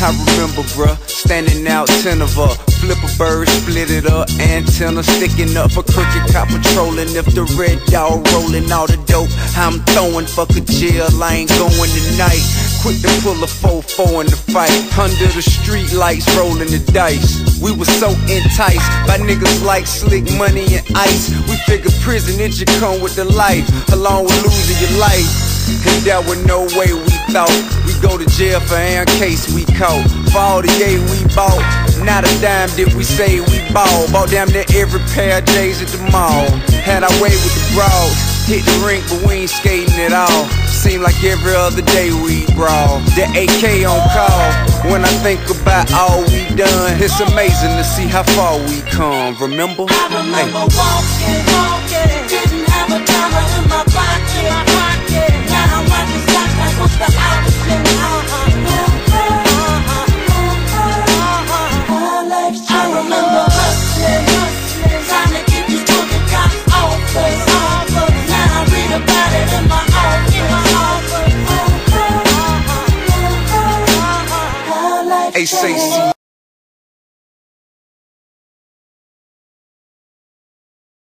I remember, bruh, standing out ten of her. Flip a bird, split it up, antenna sticking up for crooked cop patrolling. If the red dog rolling all the dope, I'm throwing fuck a jail, I ain't going tonight. Quick to pull a 4-4 in the fight. Under the street lights, rolling the dice. We were so enticed by niggas like slick money and ice. We figured prison, it should come with the life, along with losing your life. And that was no way we thought we go to jail for in case we caught. For all the yay we bought, not a dime did we say we bought. Bought damn near every pair of J's at the mall. Had our way with the bras, hit the rink but we ain't skating at all. Seem like every other day we brawl. The AK on call. When I think about all we done, it's amazing to see how far we come. Remember? I remember walking, walking, didn't ACC.